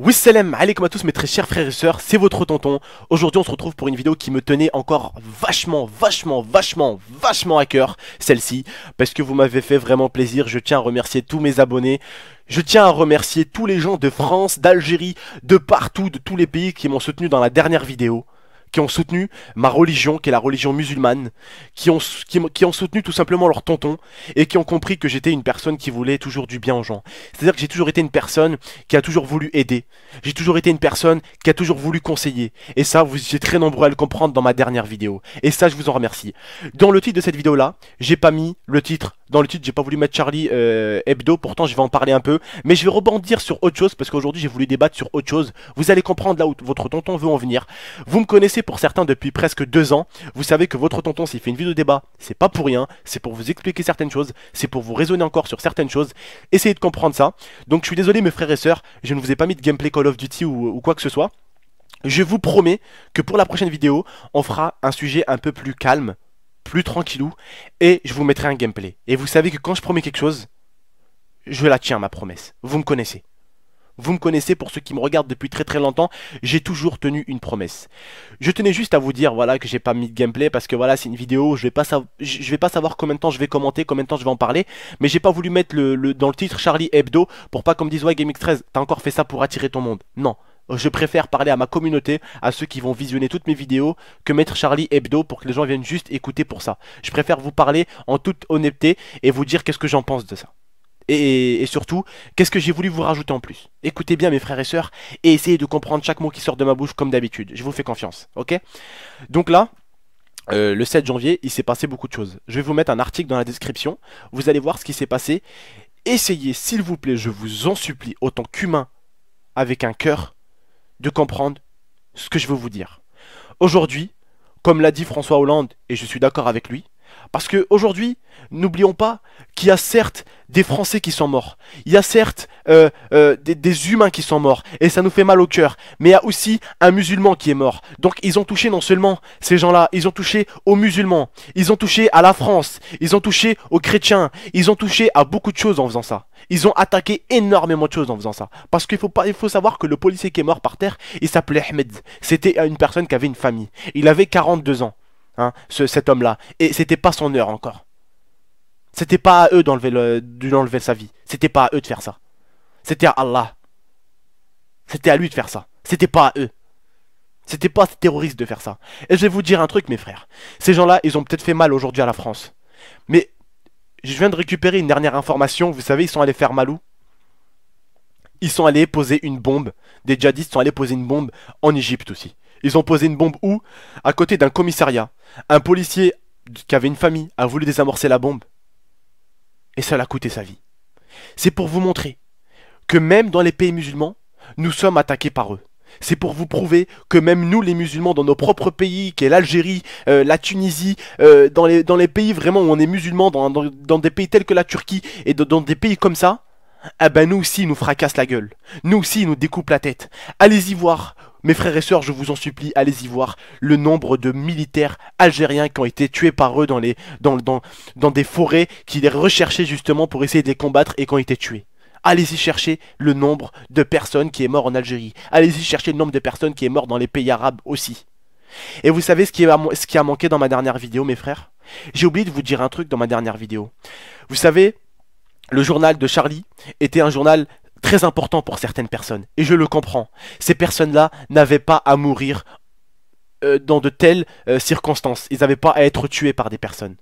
Wissalam alaikum à tous mes très chers frères et sœurs, c'est votre tonton. Aujourd'hui on se retrouve pour une vidéo qui me tenait encore vachement, vachement, vachement, vachement à cœur, celle-ci, parce que vous m'avez fait vraiment plaisir, je tiens à remercier tous mes abonnés, je tiens à remercier tous les gens de France, d'Algérie, de partout, de tous les pays qui m'ont soutenu dans la dernière vidéo qui ont soutenu ma religion, qui est la religion musulmane, qui ont, qui, ont soutenu tout simplement leur tonton, et qui ont compris que j'étais une personne qui voulait toujours du bien aux gens. C'est-à-dire que j'ai toujours été une personne qui a toujours voulu aider. J'ai toujours été une personne qui a toujours voulu conseiller. Et ça, vous très nombreux à le comprendre dans ma dernière vidéo. Et ça, je vous en remercie. Dans le titre de cette vidéo-là, j'ai pas mis le titre. Dans le titre, j'ai pas voulu mettre Charlie euh, Hebdo, pourtant je vais en parler un peu. Mais je vais rebondir sur autre chose, parce qu'aujourd'hui j'ai voulu débattre sur autre chose. Vous allez comprendre là où votre tonton veut en venir. Vous me connaissez pour certains depuis presque deux ans. Vous savez que votre tonton, s'il fait une vidéo débat, c'est pas pour rien. C'est pour vous expliquer certaines choses. C'est pour vous raisonner encore sur certaines choses. Essayez de comprendre ça. Donc je suis désolé mes frères et sœurs, je ne vous ai pas mis de gameplay Call of Duty ou, ou quoi que ce soit. Je vous promets que pour la prochaine vidéo, on fera un sujet un peu plus calme, plus tranquillou, et je vous mettrai un gameplay. Et vous savez que quand je promets quelque chose, je la tiens ma promesse. Vous me connaissez. Vous me connaissez pour ceux qui me regardent depuis très très longtemps, j'ai toujours tenu une promesse. Je tenais juste à vous dire voilà que j'ai pas mis de gameplay parce que voilà c'est une vidéo, je vais pas je vais pas savoir combien de temps je vais commenter, combien de temps je vais en parler, mais j'ai pas voulu mettre le, dans le titre Charlie Hebdo pour pas comme disent ouais GameX13, t'as encore fait ça pour attirer ton monde. Non, je préfère parler à ma communauté, à ceux qui vont visionner toutes mes vidéos, que mettre Charlie Hebdo pour que les gens viennent juste écouter pour ça. Je préfère vous parler en toute honnêteté et vous dire qu'est-ce que j'en pense de ça. Et, surtout, qu'est-ce que j'ai voulu vous rajouter en plus? Écoutez bien mes frères et sœurs et essayez de comprendre chaque mot qui sort de ma bouche comme d'habitude. Je vous fais confiance, ok? Donc là, euh, le 7 janvier, il s'est passé beaucoup de choses. Je vais vous mettre un article dans la description. Vous allez voir ce qui s'est passé. Essayez, s'il vous plaît, je vous en supplie, autant qu'humain, avec un cœur, de comprendre ce que je veux vous dire. Aujourd'hui, comme l'a dit François Hollande, et je suis d'accord avec lui, parce que aujourd'hui, n'oublions pas qu'il y a certes des Français qui sont morts, il y a certes euh, euh, des, humains qui sont morts, et ça nous fait mal au cœur, mais il y a aussi un musulman qui est mort. Donc ils ont touché non seulement ces gens-là, ils ont touché aux musulmans, ils ont touché à la France, ils ont touché aux chrétiens, ils ont touché à beaucoup de choses en faisant ça. Ils ont attaqué énormément de choses en faisant ça. Parce qu'il faut, faut savoir que le policier qui est mort par terre, il s'appelait Ahmed. C'était une personne qui avait une famille. Il avait 42 ans, hein, ce- cet homme-là. Et c'était pas son heure encore. C'était pas à eux d'enlever le- d'enlever sa vie. C'était pas à eux de faire ça. C'était à Allah. C'était à lui de faire ça. C'était pas à eux. C'était pas à ces terroristes de faire ça. Et je vais vous dire un truc, mes frères. Ces gens-là, ils ont peut-être fait mal aujourd'hui à la France. Mais je viens de récupérer une dernière information. Vous savez, ils sont allés faire mal où? Ils sont allés poser une bombe. Des djihadistes sont allés poser une bombe en Égypte aussi. Ils ont posé une bombe où? À côté d'un commissariat. Un policier qui avait une famille a voulu désamorcer la bombe. Et ça l'a coûté sa vie. C'est pour vous montrer que même dans les pays musulmans, nous sommes attaqués par eux. C'est pour vous prouver que même nous, les musulmans, dans nos propres pays, qui est l'Algérie, euh, la Tunisie, euh, dans, les, pays vraiment où on est musulmans, dans, des pays tels que la Turquie et dans des pays comme ça, eh ben nous aussi, ils nous fracassent la gueule. Nous aussi, ils nous découpent la tête. Allez-y voir, mes frères et sœurs, je vous en supplie, allez-y voir le nombre de militaires algériens qui ont été tués par eux dans, des forêts, qui les recherchaient justement pour essayer de les combattre et qui ont été tués. Allez-y chercher le nombre de personnes qui est mort en Algérie. Allez-y chercher le nombre de personnes qui est mort dans les pays arabes aussi. Et vous savez ce qui a manqué dans ma dernière vidéo, mes frères? J'ai oublié de vous dire un truc dans ma dernière vidéo. Vous savez, le journal de Charlie était un journal très important pour certaines personnes. Et je le comprends. Ces personnes-là n'avaient pas à mourir euh, dans de telles euh, circonstances. Ils n'avaient pas à être tués par des personnes.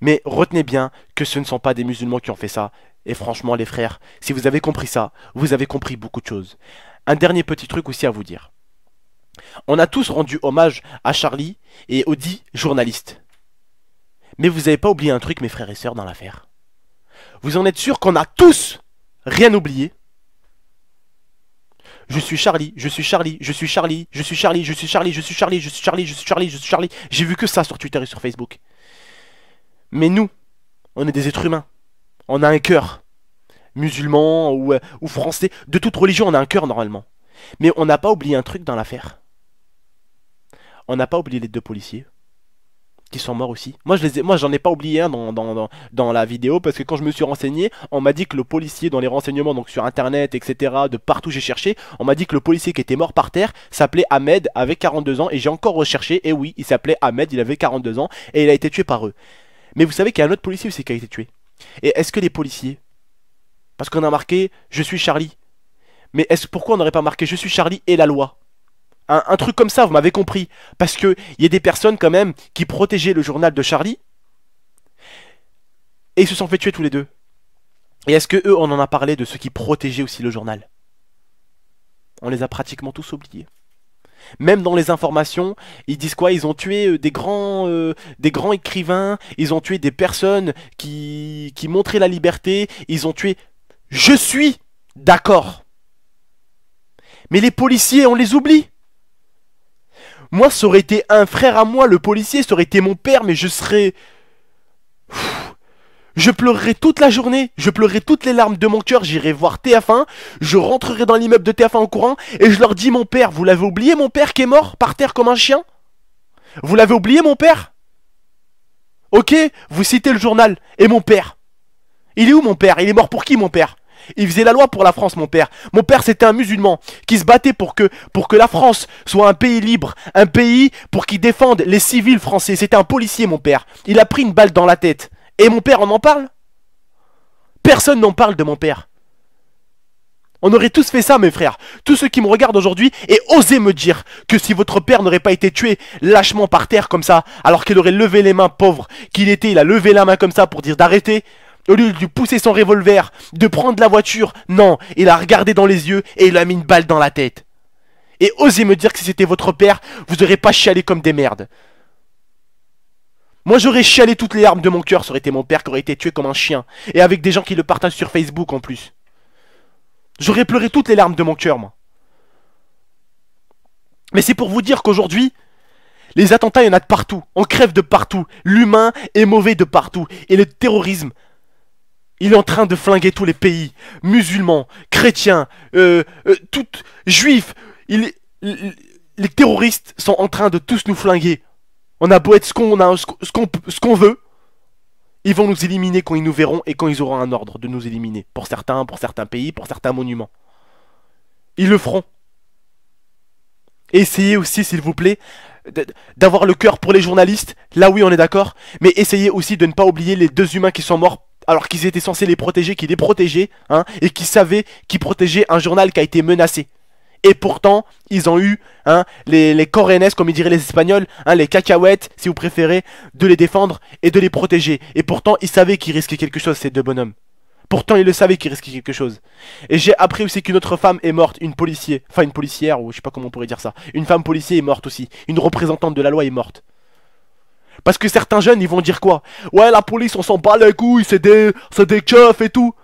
Mais retenez bien que ce ne sont pas des musulmans qui ont fait ça. Et franchement, les frères, si vous avez compris ça, vous avez compris beaucoup de choses. Un dernier petit truc aussi à vous dire. On a tous rendu hommage à Charlie et aux dix journalistes. Mais vous n'avez pas oublié un truc, mes frères et sœurs, dans l'affaire. Vous en êtes sûr qu'on a tous rien oublié? Je suis Charlie, je suis Charlie, je suis Charlie, je suis Charlie, je suis Charlie, je suis Charlie, je suis Charlie, je suis Charlie, je suis Charlie. J'ai vu que ça sur Twitter et sur Facebook. Mais nous, on est des êtres humains. On a un cœur. Musulman ou, euh, ou français. De toute religion, on a un cœur normalement. Mais on n'a pas oublié un truc dans l'affaire. On n'a pas oublié les deux policiers qui sont morts aussi. Moi, je les ai, moi, j'en ai pas oublié un dans, dans, dans, la vidéo parce que quand je me suis renseigné, on m'a dit que le policier dans les renseignements, donc sur internet, etc., de partout j'ai cherché, on m'a dit que le policier qui était mort par terre s'appelait Ahmed, avait 42 ans, et j'ai encore recherché, et oui, il s'appelait Ahmed, il avait 42 ans, et il a été tué par eux. Mais vous savez qu'il y a un autre policier aussi qui a été tué. Et est-ce que les policiers, parce qu'on a marqué je suis Charlie, mais est-ce pourquoi on n'aurait pas marqué je suis Charlie et la loi? Un, truc comme ça, vous m'avez compris. Parce qu'il y a des personnes quand même qui protégeaient le journal de Charlie. Et ils se sont fait tuer tous les deux. Et est-ce que eux, on en a parlé de ceux qui protégeaient aussi le journal? On les a pratiquement tous oubliés. Même dans les informations, ils disent quoi? Ils ont tué euh, des grands, euh, des grands écrivains, ils ont tué des personnes qui, qui montraient la liberté, ils ont tué... Je suis d'accord. Mais les policiers, on les oublie. Moi, ça aurait été un frère à moi, le policier, ça aurait été mon père, mais je serais... Je pleurerai toute la journée, je pleurerai toutes les larmes de mon cœur, j'irai voir TF1, je rentrerai dans l'immeuble de TF1 en courant, et je leur dis mon père, vous l'avez oublié mon père qui est mort par terre comme un chien? Vous l'avez oublié mon père? Ok, vous citez le journal, et mon père? Il est où mon père? Il est mort pour qui mon père? Il faisait la loi pour la France, mon père. Mon père, c'était un musulman qui se battait pour que, pour que la France soit un pays libre, un pays pour qu'il défende les civils français. C'était un policier, mon père. Il a pris une balle dans la tête. Et mon père, on en parle? Personne n'en parle de mon père. On aurait tous fait ça, mes frères. Tous ceux qui me regardent aujourd'hui et osez me dire que si votre père n'aurait pas été tué lâchement par terre comme ça, alors qu'il aurait levé les mains, pauvre qu'il était, il a levé la main comme ça pour dire d'arrêter, au lieu de pousser son revolver, de prendre la voiture, non, il a regardé dans les yeux et il a mis une balle dans la tête. Et osez me dire que si c'était votre père, vous aurez pas chialé comme des merdes. Moi j'aurais chialé toutes les armes de mon cœur, ça aurait été mon père qui aurait été tué comme un chien. Et avec des gens qui le partagent sur Facebook en plus. J'aurais pleuré toutes les larmes de mon cœur, moi. Mais c'est pour vous dire qu'aujourd'hui, les attentats, il y en a de partout. On crève de partout. L'humain est mauvais de partout. Et le terrorisme, il est en train de flinguer tous les pays, musulmans, chrétiens, euh, euh juifs. Les terroristes sont en train de tous nous flinguer. On a beau être ce qu'on ce qu'on veut, ils vont nous éliminer quand ils nous verront et quand ils auront un ordre de nous éliminer. Pour certains, pour certains pays, pour certains monuments. Ils le feront. essayez aussi, s'il vous plaît, d'avoir le cœur pour les journalistes. Là oui, on est d'accord. Mais essayez aussi de ne pas oublier les deux humains qui sont morts alors qu'ils étaient censés les protéger, qui les protégeaient, hein, et qui savaient qu'ils protégeaient un journal qui a été menacé. Et pourtant, ils ont eu hein, les, les comme ils diraient les Espagnols, hein, les cacahuètes, si vous préférez, de les défendre et de les protéger. Et pourtant, ils savaient qu'ils risquaient quelque chose, ces deux bonhommes. Pourtant, ils le savaient qu'ils risquaient quelque chose. Et j'ai appris aussi qu'une autre femme est morte, une policière, enfin une policière, ou je sais pas comment on pourrait dire ça. Une femme policier est morte aussi. Une représentante de la loi est morte. Parce que certains jeunes, ils vont dire quoi? Ouais, la police, on s'en bat les couilles, c'est des, c'est des keufs et tout.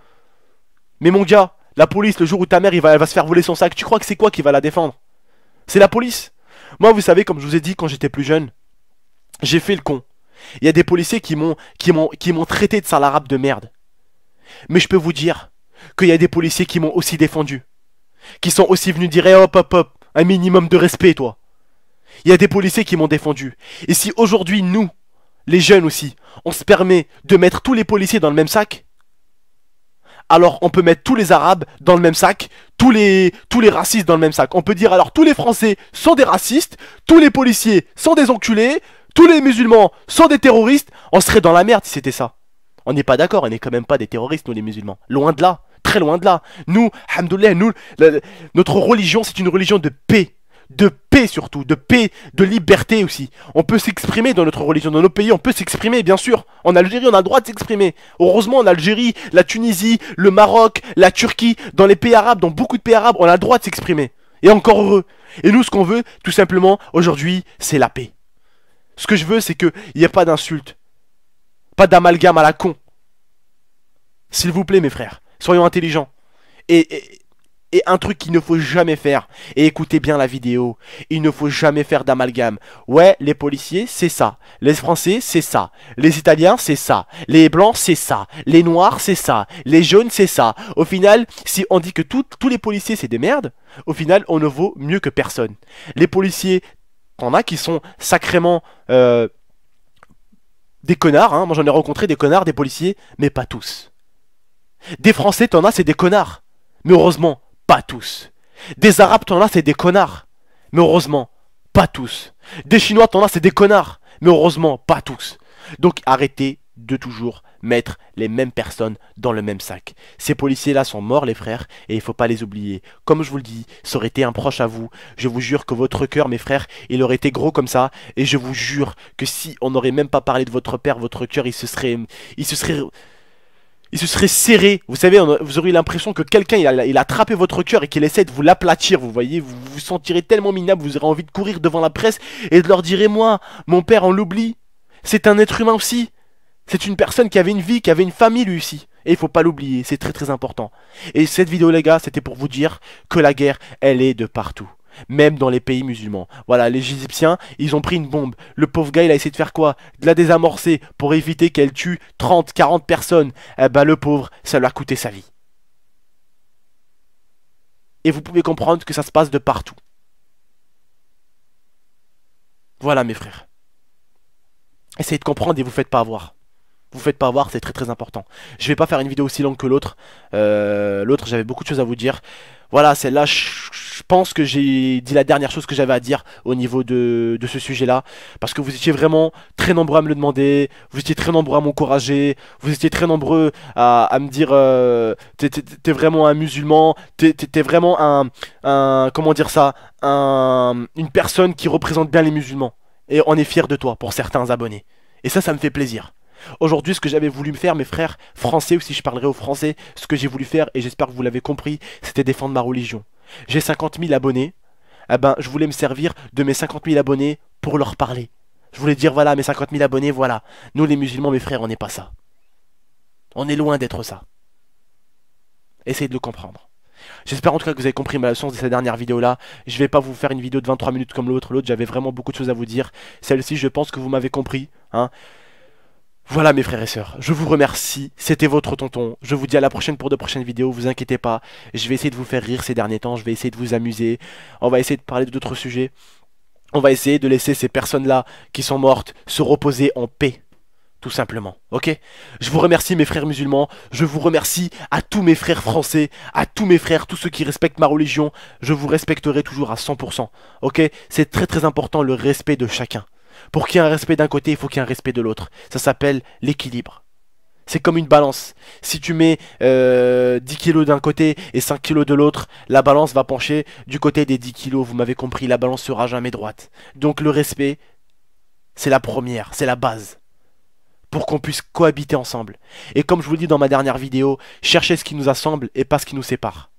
Mais mon gars, la police, le jour où ta mère, il va, se faire voler son sac, tu crois que c'est quoi qui va la défendre? C'est la police. Moi, vous savez, comme je vous ai dit quand j'étais plus jeune, j'ai fait le con. Il y a des policiers qui m'ont, qui m'ont, qui m'ont traité de salarabe de merde. Mais je peux vous dire qu'il y a des policiers qui m'ont aussi défendu. Qui sont aussi venus dire, eh, hop, hop, hop, un minimum de respect, toi. Il y a des policiers qui m'ont défendu. Et si aujourd'hui, nous, les jeunes aussi, on se permet de mettre tous les policiers dans le même sac, alors on peut mettre tous les arabes dans le même sac, tous les, tous les racistes dans le même sac. On peut dire alors tous les français sont des racistes, tous les policiers sont des enculés, tous les musulmans sont des terroristes. On serait dans la merde si c'était ça. On n'est pas d'accord, on n'est quand même pas des terroristes, nous les musulmans. Loin de là, très loin de là. Nous, hamdoulilah, nous, notre religion c'est une religion de paix de paix surtout, de paix, de liberté aussi. On peut s'exprimer dans notre religion, dans nos pays, on peut s'exprimer, bien sûr. En Algérie, on a le droit de s'exprimer. Heureusement, en Algérie, la Tunisie, le Maroc, la Turquie, dans les pays arabes, dans beaucoup de pays arabes, on a le droit de s'exprimer. Et encore heureux. Et nous, ce qu'on veut, tout simplement, aujourd'hui, c'est la paix. Ce que je veux, c'est qu'il n'y ait pas d'insultes. Pas d'amalgame à la con. S'il vous plaît, mes frères, soyons intelligents. et, Et un truc qu'il ne faut jamais faire, et écoutez bien la vidéo, il ne faut jamais faire d'amalgame. Ouais, les policiers, c'est ça. Les Français, c'est ça. Les Italiens, c'est ça. Les Blancs, c'est ça. Les Noirs, c'est ça. Les Jaunes, c'est ça. Au final, si on dit que tous les policiers, c'est des merdes, au final, on ne vaut mieux que personne. Les policiers, t'en as qui sont sacrément... euh, des connards, hein. moi j'en ai rencontré des connards, des policiers, mais pas tous. Des Français, t'en as, c'est des connards. Mais heureusement, pas tous. Des Arabes, t'en as, c'est des connards. Mais heureusement, pas tous. Des Chinois, t'en as, c'est des connards. Mais heureusement, pas tous. Donc arrêtez de toujours mettre les mêmes personnes dans le même sac. Ces policiers-là sont morts, les frères, et il faut pas les oublier. Comme je vous le dis, ça aurait été un proche à vous. Je vous jure que votre cœur, mes frères, il aurait été gros comme ça. Et je vous jure que si on n'aurait même pas parlé de votre père, votre cœur, il se serait, il se serait, il se serait serré. Vous savez, on vous auriez l'impression que quelqu'un il a, il a attrapé votre cœur et qu'il essaie de vous l'aplatir. Vous voyez, vous vous sentirez tellement minable, vous aurez envie de courir devant la presse et de leur dire moi, mon père, on l'oublie. C'est un être humain aussi. C'est une personne qui avait une vie, qui avait une famille lui aussi. Et il faut pas l'oublier, c'est très très important. Et cette vidéo les gars, c'était pour vous dire que la guerre, elle est de partout. Même dans les pays musulmans. Voilà, les Égyptiens, ils ont pris une bombe. Le pauvre gars, il a essayé de faire quoi? De la désamorcer pour éviter qu'elle tue 30, 40 personnes. Eh ben le pauvre, ça lui a coûté sa vie. Et vous pouvez comprendre que ça se passe de partout. Voilà mes frères. Essayez de comprendre et vous faites pas avoir. Vous faites pas avoir, c'est très très important. Je vais pas faire une vidéo aussi longue que l'autre. Euh, l'autre, j'avais beaucoup de choses à vous dire. Voilà, celle-là, je pense que j'ai dit la dernière chose que j'avais à dire au niveau de, ce sujet-là. Parce que vous étiez vraiment très nombreux à me le demander. Vous étiez très nombreux à m'encourager. Vous étiez très nombreux à, me dire euh, t'es- vraiment un musulman. T'es vraiment un, un. Comment dire ça un, Une personne qui représente bien les musulmans. Et on est fier de toi pour certains abonnés. Et ça, ça me fait plaisir. Aujourd'hui, ce que j'avais voulu me faire, mes frères français, ou si je parlerai aux français, ce que j'ai voulu faire, et j'espère que vous l'avez compris, c'était défendre ma religion. J'ai 50 000 abonnés, eh ben, je voulais me servir de mes 50 000 abonnés pour leur parler. Je voulais dire, voilà, mes 50 000 abonnés, voilà. Nous, les musulmans, mes frères, on n'est pas ça. On est loin d'être ça. Essayez de le comprendre. J'espère en tout cas que vous avez compris ma leçon de cette dernière vidéo là. Je vais pas vous faire une vidéo de 23 minutes comme l'autre. L'autre, j'avais vraiment beaucoup de choses à vous dire. Celle-ci, je pense que vous m'avez compris. Hein. Voilà mes frères et sœurs, je vous remercie, c'était votre tonton, je vous dis à la prochaine pour de prochaines vidéos, vous inquiétez pas, je vais essayer de vous faire rire ces derniers temps, je vais essayer de vous amuser, on va essayer de parler d'autres sujets, on va essayer de laisser ces personnes-là qui sont mortes se reposer en paix, tout simplement, ok? Je vous remercie mes frères musulmans, je vous remercie à tous mes frères français, à tous mes frères, tous ceux qui respectent ma religion, je vous respecterai toujours à 100%, ok? C'est très très important le respect de chacun. Pour qu'il y ait un respect d'un côté, il faut qu'il y ait un respect de l'autre. Ça s'appelle l'équilibre. C'est comme une balance. Si tu mets euh, 10 kilos d'un côté et 5 kilos de l'autre, la balance va pencher du côté des 10 kilos. Vous m'avez compris, la balance sera jamais droite. Donc le respect, c'est la première, c'est la base. Pour qu'on puisse cohabiter ensemble. Et comme je vous le dis dans ma dernière vidéo, cherchez ce qui nous assemble et pas ce qui nous sépare.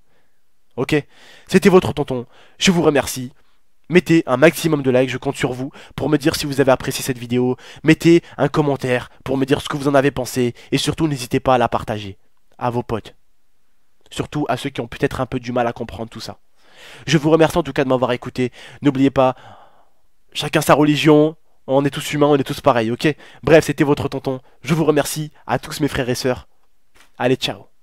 Ok? C'était votre tonton. Je vous remercie. Mettez un maximum de likes, je compte sur vous pour me dire si vous avez apprécié cette vidéo. Mettez un commentaire pour me dire ce que vous en avez pensé. Et surtout, n'hésitez pas à la partager à vos potes. Surtout à ceux qui ont peut-être un peu du mal à comprendre tout ça. Je vous remercie en tout cas de m'avoir écouté. N'oubliez pas, chacun sa religion. On est tous humains, on est tous pareils, ok? Bref, c'était votre tonton. Je vous remercie à tous mes frères et sœurs. Allez, ciao